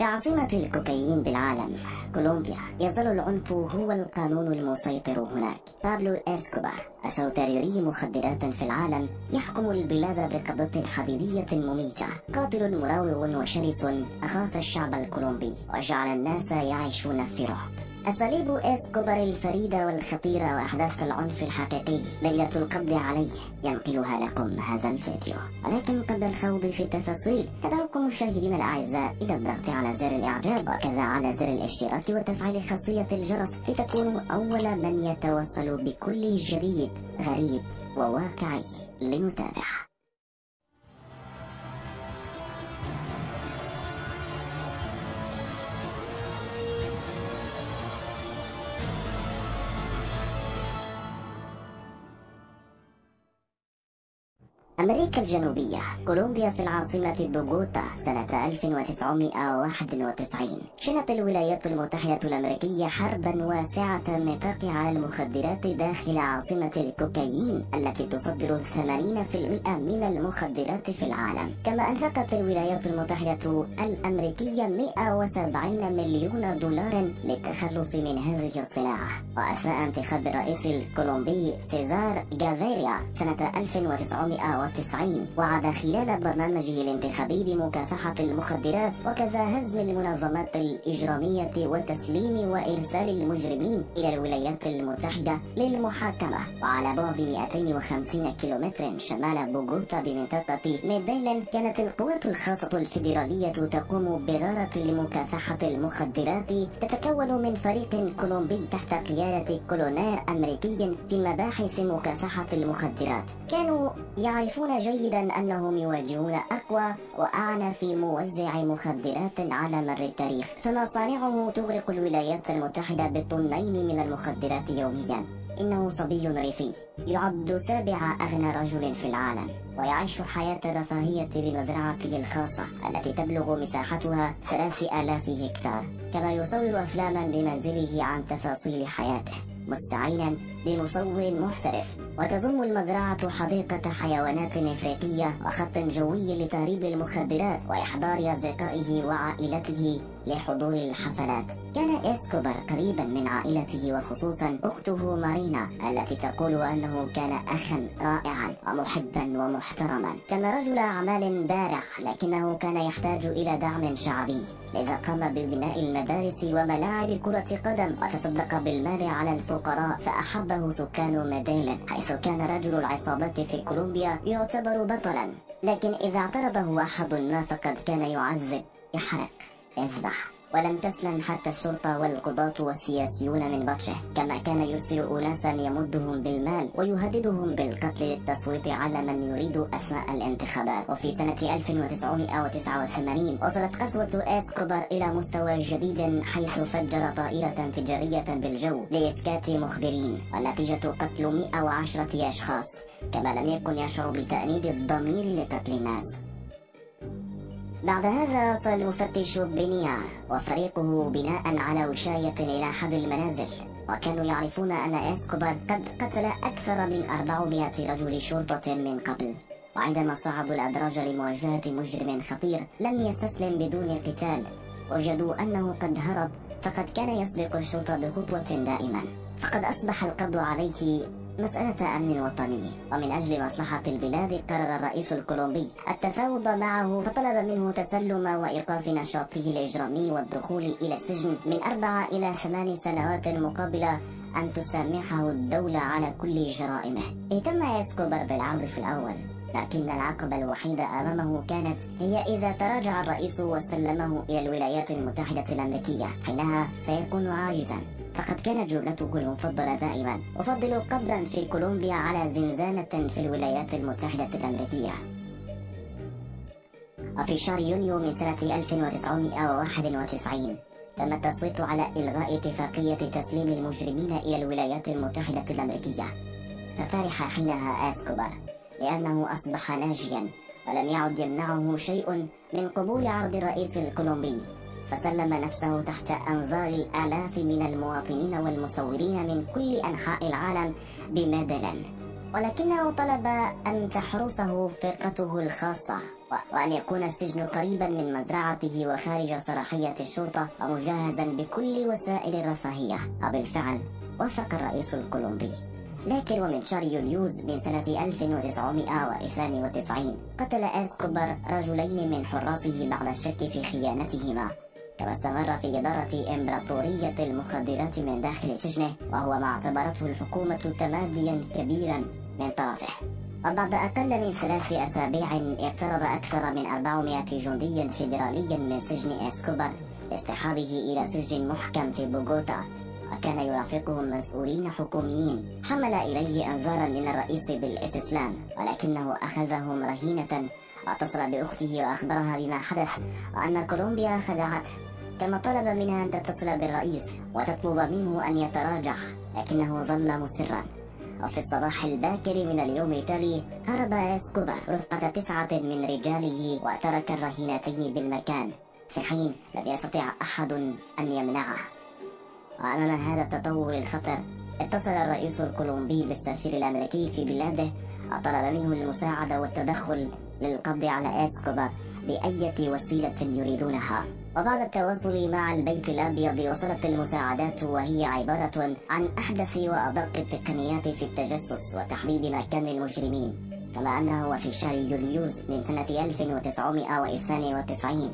في عاصمة الكوكايين بالعالم كولومبيا يظل العنف هو القانون المسيطر هناك. بابلو إسكوبار أشهر تاجري مخدرات في العالم يحكم البلاد بقبضة حديدية مميتة. قاتل مراوغ وشرس أخاف الشعب الكولومبي وجعل الناس يعيشون في رعب. أساليب إسكوبار الفريدة والخطيرة وأحداث العنف الحقيقي ليلة القبض عليه ينقلها لكم هذا الفيديو. ولكن قبل الخوض في التفاصيل أدعوكم مشاهدينا الأعزاء إلى الضغط على زر الإعجاب وكذا على زر الاشتراك وتفعيل خاصية الجرس لتكونوا أول من يتوصل بكل جديد غريب وواقعي لنتابع أمريكا الجنوبية كولومبيا في العاصمة بوغوتا سنة 1991 شنت الولايات المتحدة الأمريكية حربا واسعة النطاق على المخدرات داخل عاصمة الكوكايين التي تصدر 80% من المخدرات في العالم. كما أنفقت الولايات المتحدة الأمريكية 170 مليون دولار للتخلص من هذه الصناعة. وأثناء انتخاب الرئيس الكولومبي سيزار جافيريا سنة 1990 1990 وعد خلال برنامجه الانتخابي بمكافحة المخدرات وكذا هزم المنظمات الإجرامية وتسليم وإرسال المجرمين إلى الولايات المتحدة للمحاكمة. وعلى بعد 250 كيلومتر شمال بوغوتا بمنطقة ميديلين كانت القوات الخاصة الفيدرالية تقوم بغارة لمكافحة المخدرات تتكون من فريق كولومبي تحت قيادة كولونيل أمريكي في مباحث مكافحة المخدرات. كانوا يعرفون يعرفون جيدا أنهم يواجهون أقوى وأعنف موزع مخدرات على مر التاريخ فمصانعه تغرق الولايات المتحدة بطنين من المخدرات يوميا. إنه صبي ريفي يعد سابع أغنى رجل في العالم ويعيش حياة الرفاهية بمزرعته الخاصة التي تبلغ مساحتها 3000 هكتار. كما يصور أفلاما بمنزله عن تفاصيل حياته. مستعينا بمصور محترف. وتضم المزرعة حديقة حيوانات إفريقية وخط جوي لتهريب المخدرات وإحضار أصدقائه وعائلته لحضور الحفلات. كان إسكوبار قريبا من عائلته وخصوصا أخته مارينا التي تقول أنه كان أخا رائعا ومحبا ومحترما. كان رجل أعمال بارع لكنه كان يحتاج إلى دعم شعبي. لذا قام ببناء المدارس وملاعب كرة قدم وتصدق بالمال على الفقراء فأحبه سكان ميديلين حيث كان رجل العصابات في كولومبيا يعتبر بطلا. لكن إذا اعترضه أحد ما فقد كان يعذب يحرق يذبح. ولم تسلم حتى الشرطة والقضاة والسياسيون من بطشه كما كان يرسل أناسا يمدهم بالمال ويهددهم بالقتل للتصويت على من يريد أثناء الانتخابات. وفي سنة 1989 وصلت قسوة إسكوبر إلى مستوى جديد حيث فجر طائرة تجارية بالجو لإسكات مخبرين. والنتيجة قتل 110 أشخاص كما لم يكن يشعر بتأنيب الضمير لقتل الناس. بعد هذا وصل المفتش بنيا وفريقه بناء على وشاية إلى أحد المنازل. وكانوا يعرفون أن إسكوبار قد قتل أكثر من 400 رجل شرطة من قبل. وعندما صعدوا الأدراج لمواجهة مجرم خطير لم يستسلم بدون قتال. وجدوا أنه قد هرب فقد كان يسبق الشرطة بخطوة دائما. فقد أصبح القبض عليه مسألة أمن وطني. ومن أجل مصلحة البلاد قرر الرئيس الكولومبي التفاوض معه فطلب منه تسليم وإيقاف نشاطه الإجرامي والدخول إلى السجن من أربع إلى ثمان سنوات مقابل أن تسامحه الدولة على كل جرائمه. اهتم إسكوبر بالعرض في الأول. لكن العقبة الوحيدة أمامه كانت هي إذا تراجع الرئيس وسلمه إلى الولايات المتحدة الأمريكية حينها سيكون عاجزا. فقد كانت جملته المفضلة دائما. أفضل قبرا في كولومبيا على زنزانة في الولايات المتحدة الأمريكية. وفي شهر يونيو من سنة 1991 تم التصويت على إلغاء اتفاقية تسليم المجرمين إلى الولايات المتحدة الأمريكية. ففرح حينها أسكوبر. لأنه أصبح ناجيا ولم يعد يمنعه شيء من قبول عرض الرئيس الكولومبي. فسلم نفسه تحت أنظار الآلاف من المواطنين والمصورين من كل أنحاء العالم بميدلين ولكنه طلب أن تحرسه فرقته الخاصة وأن يكون السجن قريبا من مزرعته وخارج صلاحية الشرطة ومجهزا بكل وسائل الرفاهية. وبالفعل وافق الرئيس الكولومبي. لكن ومن شهر يوليوز من سنة 1992 قتل اسكوبار رجلين من حراسه بعد الشك في خيانتهما. كما استمر في إدارة إمبراطورية المخدرات من داخل سجنه وهو ما اعتبرته الحكومة تماديا كبيرا من طرفه. وبعد أقل من ثلاث أسابيع اقترب أكثر من 400 جندي فيدرالي من سجن اسكوبار لاصطحابه إلى سجن محكم في بوغوتا. وكان يرافقهم مسؤولين حكوميين. حمل إليه إنذارا من الرئيس بالاستسلام ولكنه أخذهم رهينة. واتصل بأخته وأخبرها بما حدث وأن كولومبيا خدعته. كما طلب منها أن تتصل بالرئيس وتطلب منه أن يتراجع لكنه ظل مصرا. وفي الصباح الباكر من اليوم التالي هرب اسكوبار رفقة تسعة من رجاله وترك الرهينتين بالمكان. في حين لم يستطع أحد أن يمنعه. وأمام هذا التطور الخطر. اتصل الرئيس الكولومبي بالسفير الأمريكي في بلاده وطلب منه المساعدة والتدخل للقبض على إسكوبار بأية وسيلة يريدونها. وبعد التواصل مع البيت الأبيض وصلت المساعدات وهي عبارة عن أحدث وأدق التقنيات في التجسس وتحديد مكان المجرمين. كما أنه في شهر يوليوز من سنة 1992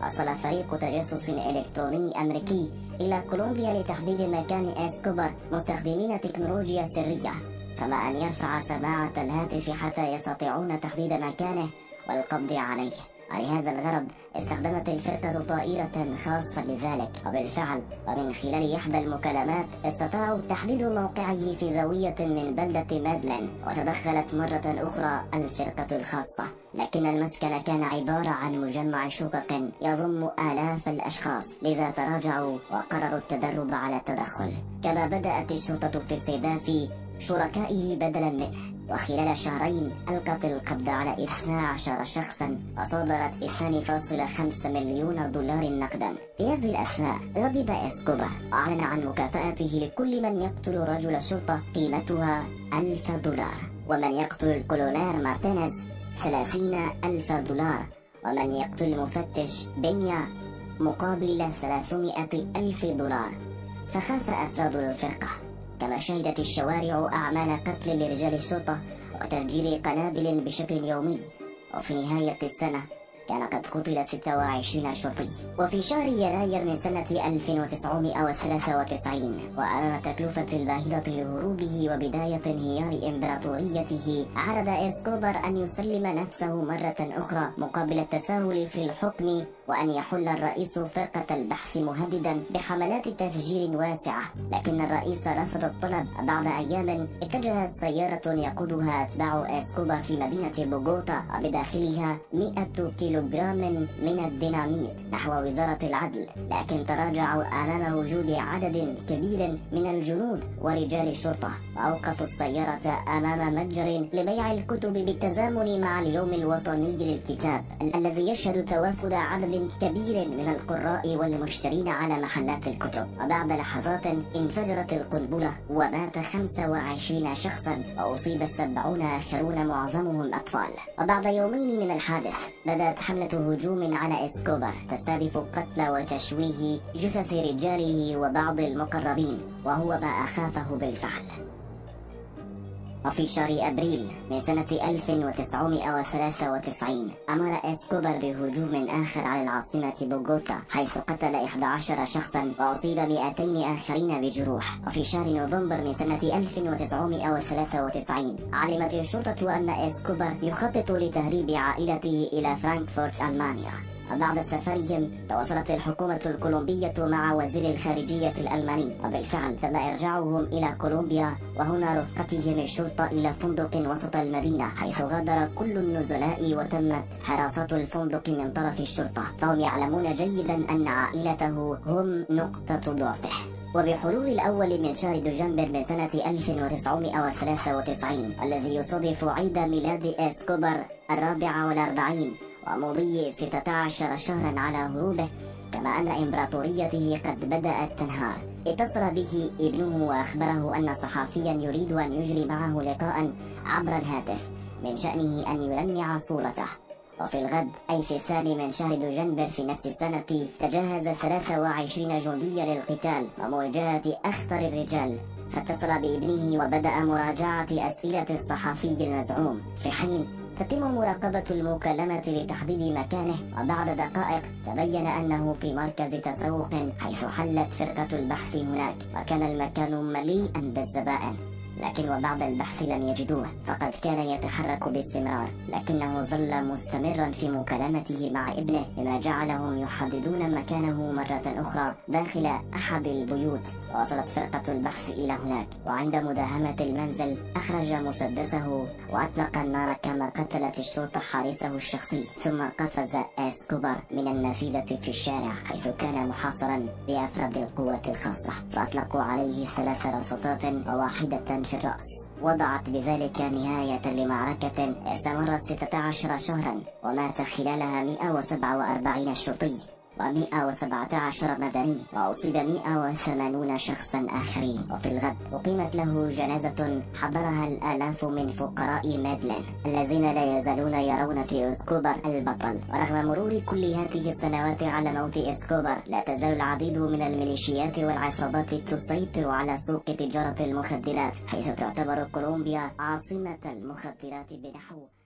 وصل فريق تجسس إلكتروني أمريكي إلى كولومبيا لتحديد مكان إسكوبر مستخدمين تكنولوجيا سرية. كما أن يرفع سماعة الهاتف حتى يستطيعون تحديد مكانه والقبض عليه. ولهذا الغرض؟ استخدمت الفرقة طائرة خاصة لذلك. وبالفعل ومن خلال إحدى المكالمات استطاعوا تحديد موقعه في زاوية من بلدة مادلين وتدخلت مرة أخرى الفرقة الخاصة. لكن المسكن كان عبارة عن مجمع شقق يضم آلاف الأشخاص لذا تراجعوا وقرروا التدرب على التدخل. كما بدأت الشرطة في استهداف شركائه بدلا منه وخلال شهرين ألقت القبض على 12 شخصا وصدرت 2.5 مليون دولار نقدا. في هذه الأثناء غضب إسكوبا وأعلن عن مكافأته لكل من يقتل رجل شرطة قيمتها ألف دولار. ومن يقتل الكولونيل مارتينيز ثلاثين ألف دولار. ومن يقتل مفتش بينيا مقابل ثلاثمائة ألف دولار. فخاف أفراد الفرقة. كما شهدت الشوارع أعمال قتل لرجال الشرطة وتفجير قنابل بشكل يومي. وفي نهاية السنة كان قد قتل 26 شرطي. وفي شهر يناير من سنة 1993 وأمام التكلفة الباهظة لهروبه وبداية انهيار إمبراطوريته عرض إسكوبر أن يسلم نفسه مرة أخرى مقابل التساهل في الحكم وأن يحل الرئيس فرقة البحث مهددا بحملات تفجير واسعة. لكن الرئيس رفض الطلب بعد أيام اتجهت سيارة يقودها أتباع إسكوبر في مدينة بوغوتا وبداخلها 100 كيلوغرام من الديناميت نحو وزارة العدل لكن تراجعوا أمام وجود عدد كبير من الجنود ورجال الشرطة وأوقفوا السيارة أمام متجر لبيع الكتب بالتزامن مع اليوم الوطني للكتاب الذي يشهد توافد عدد كبير من القراء والمشترين على محلات الكتب. وبعد لحظات انفجرت القنبلة ومات 25 شخصا وأصيب 70 آخرون معظمهم أطفال. وبعد يومين من الحادث بدأت حملة هجوم على إسكوبر تستهدف قتل وتشويه جثث رجاله وبعض المقربين وهو ما أخافه بالفعل. وفي شهر أبريل من سنة 1993 أمر إسكوبر بهجوم آخر على العاصمة بوغوتا حيث قتل 11 شخصا وأصيب 200 آخرين بجروح. وفي شهر نوفمبر من سنة 1993 علمت الشرطة أن إسكوبر يخطط لتهريب عائلته إلى فرانكفورت ألمانيا. وبعد سفرهم تواصلت الحكومة الكولومبية مع وزير الخارجية الألماني وبالفعل تم إرجاعهم إلى كولومبيا وهنا رفقتهم الشرطة إلى فندق وسط المدينة حيث غادر كل النزلاء وتمت حراسة الفندق من طرف الشرطة. فهم يعلمون جيدا أن عائلته هم نقطة ضعفه. وبحلول الأول من شهر دجنبر من سنة 1993 الذي يصادف عيد ميلاد إسكوبر الرابع والأربعين ومضي 16 شهرا على هروبه كما أن إمبراطوريته قد بدأت تنهار. اتصل به ابنه وأخبره أن صحفيا يريد أن يجري معه لقاء عبر الهاتف من شأنه أن يلمع صورته. وفي الغد أي في الثاني من شهر دجنبر في نفس السنة تجهز 23 جنديا للقتال ومواجهة أخطر الرجال. فاتصل بابنه وبدأ مراجعة أسئلة الصحفي المزعوم. في حين تتم مراقبة المكالمة لتحديد مكانه وبعد دقائق تبين أنه في مركز تسوق حيث حلت فرقة البحث هناك وكان المكان مليئا بالزبائن. لكن وبعد البحث لم يجدوه فقد كان يتحرك باستمرار لكنه ظل مستمرا في مكالمته مع ابنه لما جعلهم يحددون مكانه مرة أخرى داخل أحد البيوت. وصلت فرقة البحث إلى هناك وعند مداهمة المنزل أخرج مسدسه وأطلق النار كما قتلت الشرطة حارسه الشخصي. ثم قفز إسكوبر من النافذة في الشارع حيث كان محاصرا بأفراد القوة الخاصة فأطلقوا عليه ثلاث رصاصات وواحدة في الرأس وضعت بذلك نهاية لمعركة استمرت 16 شهرا ومات خلالها 147 شرطي و117 مدني وأصيب 180 شخصا آخرين. وفي الغد أقيمت له جنازة حضرها الآلاف من فقراء ميدلين الذين لا يزالون يرون في إسكوبر البطل. ورغم مرور كل هذه السنوات على موت إسكوبر لا تزال العديد من الميليشيات والعصابات تسيطر على سوق تجارة المخدرات حيث تعتبر كولومبيا عاصمة المخدرات بنحو